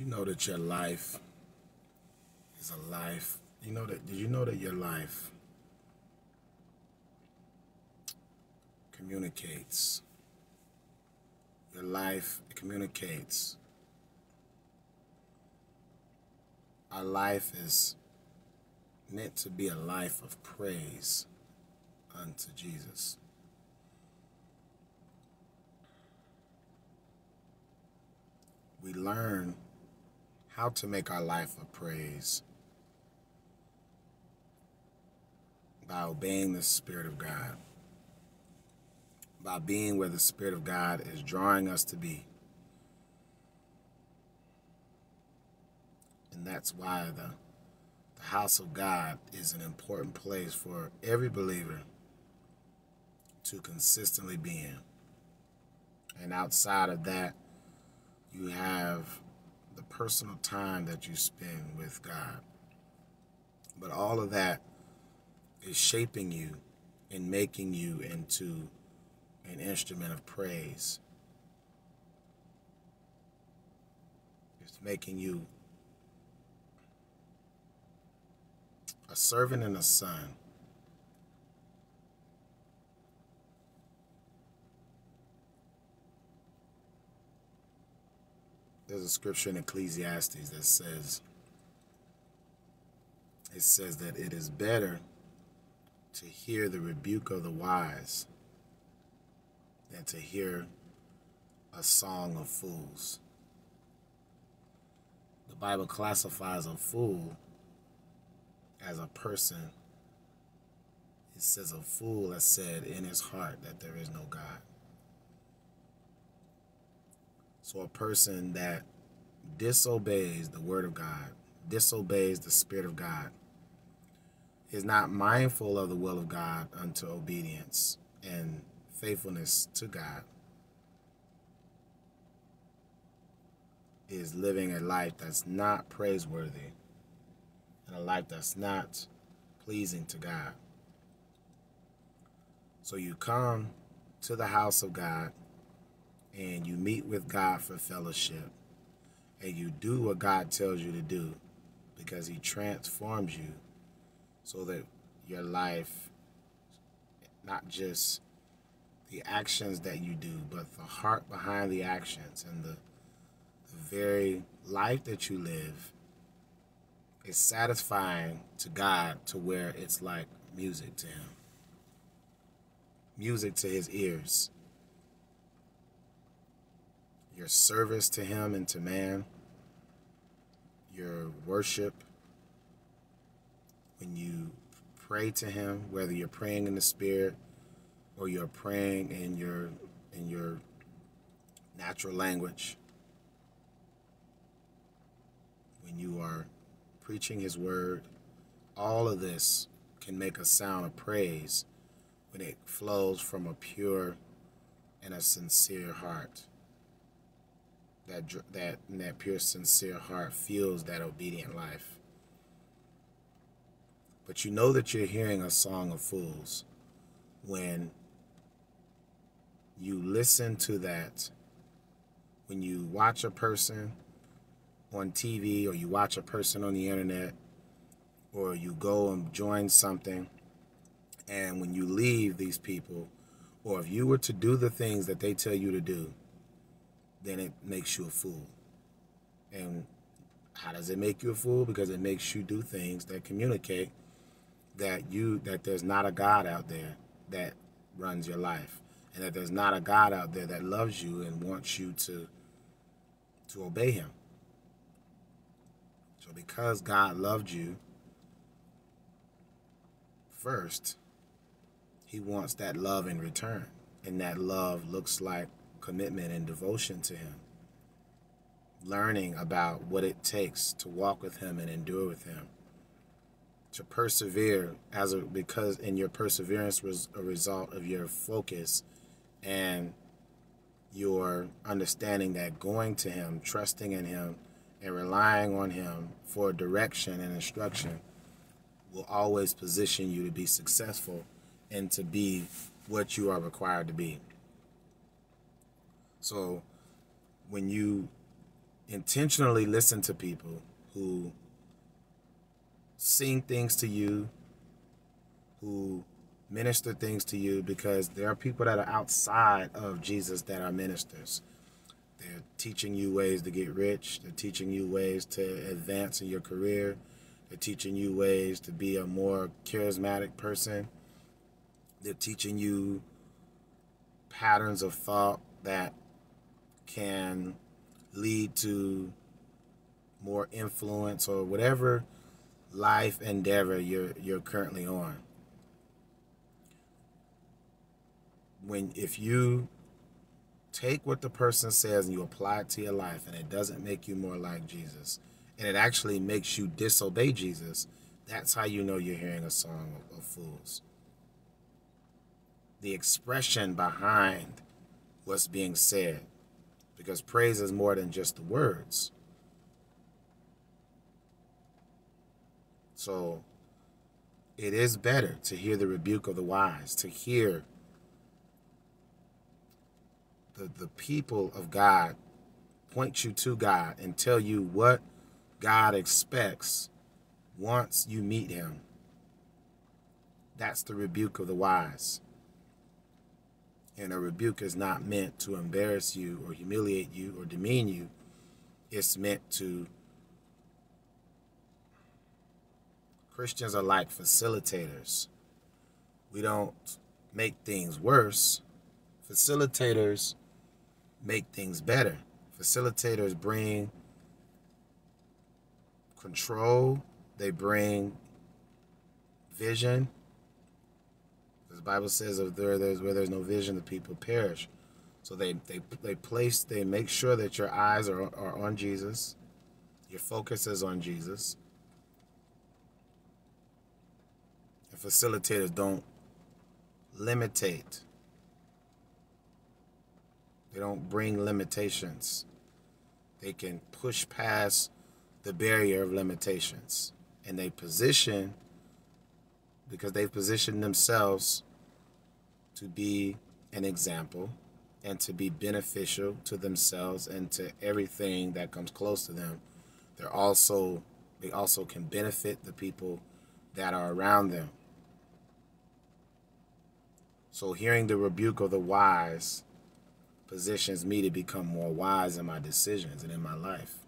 you know that your life is a life? You know that did you know that your life communicates? Your life communicates. Our life is meant to be a life of praise unto Jesus. We learn how to make our life a praise by obeying the Spirit of God, by being where the Spirit of God is drawing us to be. And that's why the, the house of God is an important place for every believer to consistently be in. And outside of that, you have the personal time that you spend with God. But all of that is shaping you and making you into an instrument of praise. It's making you a servant and a son. There's a scripture in Ecclesiastes that says, it says that it is better to hear the rebuke of the wise than to hear a song of fools. The Bible classifies a fool as a person. It says a fool has said in his heart that there is no God. So a person that disobeys the word of God, disobeys the spirit of God, is not mindful of the will of God unto obedience and faithfulness to God, is living a life that's not praiseworthy and a life that's not pleasing to God. So you come to the house of God and you meet with God for fellowship and you do what God tells you to do because he transforms you so that your life not just the actions that you do but the heart behind the actions and the, the very life that you live is satisfying to God to where it's like music to him music to his ears your service to Him and to man, your worship, when you pray to Him, whether you're praying in the Spirit or you're praying in your in your natural language, when you are preaching His Word, all of this can make a sound of praise when it flows from a pure and a sincere heart that that that pure sincere heart feels that obedient life. But you know that you're hearing a song of fools when you listen to that when you watch a person on TV or you watch a person on the internet or you go and join something and when you leave these people or if you were to do the things that they tell you to do then it makes you a fool. And how does it make you a fool? Because it makes you do things that communicate that you that there's not a God out there that runs your life. And that there's not a God out there that loves you and wants you to to obey him. So because God loved you first, he wants that love in return. And that love looks like commitment and devotion to Him. Learning about what it takes to walk with Him and endure with Him. To persevere as a because in your perseverance was a result of your focus and your understanding that going to Him, trusting in Him, and relying on Him for direction and instruction will always position you to be successful and to be what you are required to be. So when you intentionally listen to people who sing things to you, who minister things to you, because there are people that are outside of Jesus that are ministers. They're teaching you ways to get rich, they're teaching you ways to advance in your career, they're teaching you ways to be a more charismatic person, they're teaching you patterns of thought that can lead to more influence or whatever life endeavor you're you're currently on. When if you take what the person says and you apply it to your life and it doesn't make you more like Jesus and it actually makes you disobey Jesus, that's how you know you're hearing a song of, of fools. The expression behind what's being said because praise is more than just the words. So it is better to hear the rebuke of the wise, to hear the, the people of God point you to God and tell you what God expects once you meet Him. That's the rebuke of the wise. And a rebuke is not meant to embarrass you or humiliate you or demean you. It's meant to. Christians are like facilitators. We don't make things worse. Facilitators make things better. Facilitators bring control, they bring vision, the Bible says, "If there there's where there's no vision, the people perish." So they they they place they make sure that your eyes are are on Jesus, your focus is on Jesus. And facilitators don't limitate. They don't bring limitations. They can push past the barrier of limitations, and they position because they've positioned themselves to be an example and to be beneficial to themselves and to everything that comes close to them. They're also they also can benefit the people that are around them. So hearing the rebuke of the wise positions me to become more wise in my decisions and in my life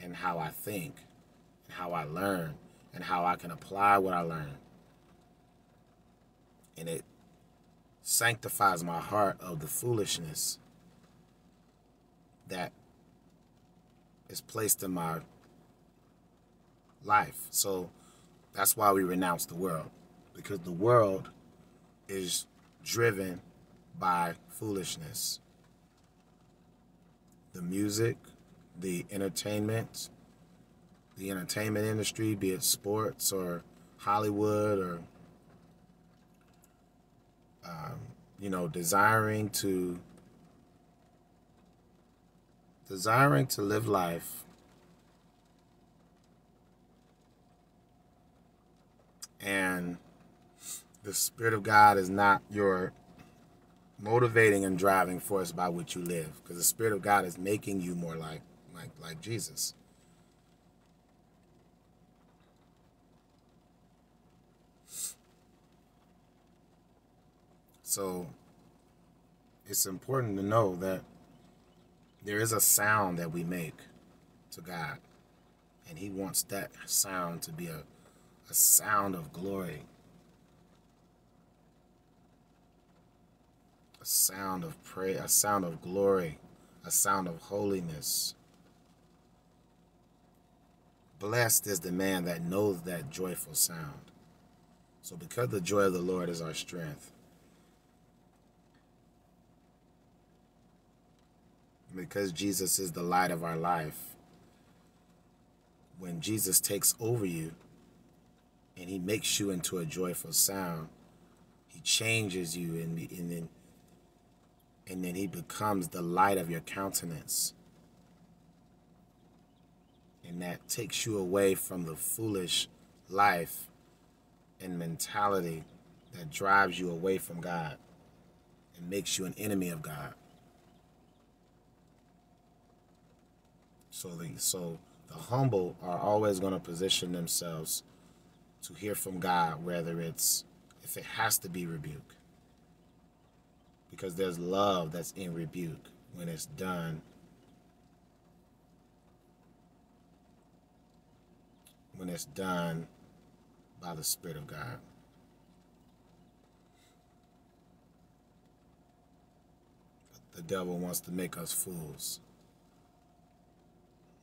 and how I think and how I learn and how I can apply what I learn. And it sanctifies my heart of the foolishness that is placed in my life. So that's why we renounce the world because the world is driven by foolishness. The music, the entertainment, the entertainment industry, be it sports or Hollywood or um, you know, desiring to desiring to live life and the spirit of God is not your motivating and driving force by which you live because the spirit of God is making you more like like like Jesus. So it's important to know that there is a sound that we make to God. And He wants that sound to be a, a sound of glory, a sound of prayer, a sound of glory, a sound of holiness. Blessed is the man that knows that joyful sound. So, because the joy of the Lord is our strength, because Jesus is the light of our life, when Jesus takes over you and he makes you into a joyful sound, he changes you and, and then and then he becomes the light of your countenance. And that takes you away from the foolish life and mentality that drives you away from God and makes you an enemy of God. So the so the humble are always going to position themselves to hear from God, whether it's if it has to be rebuke. Because there's love that's in rebuke when it's done. When it's done by the Spirit of God. But the devil wants to make us fools.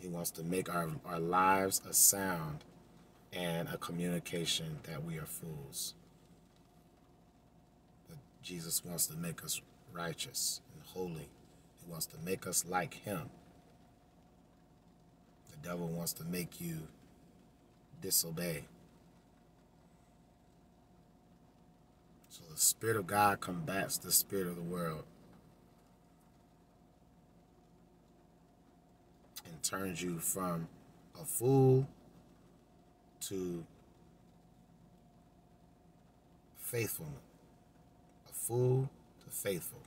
He wants to make our, our lives a sound and a communication that we are fools. But Jesus wants to make us righteous and holy. He wants to make us like him. The devil wants to make you disobey. So the Spirit of God combats the spirit of the world turns you from a fool to faithfulness. A fool to faithful.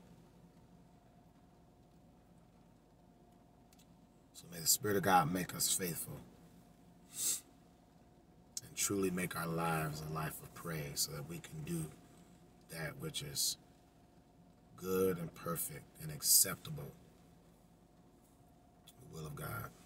So may the Spirit of God make us faithful and truly make our lives a life of praise so that we can do that which is good and perfect and acceptable will of God.